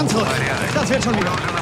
Ganz ruhig. Das wird schon wieder.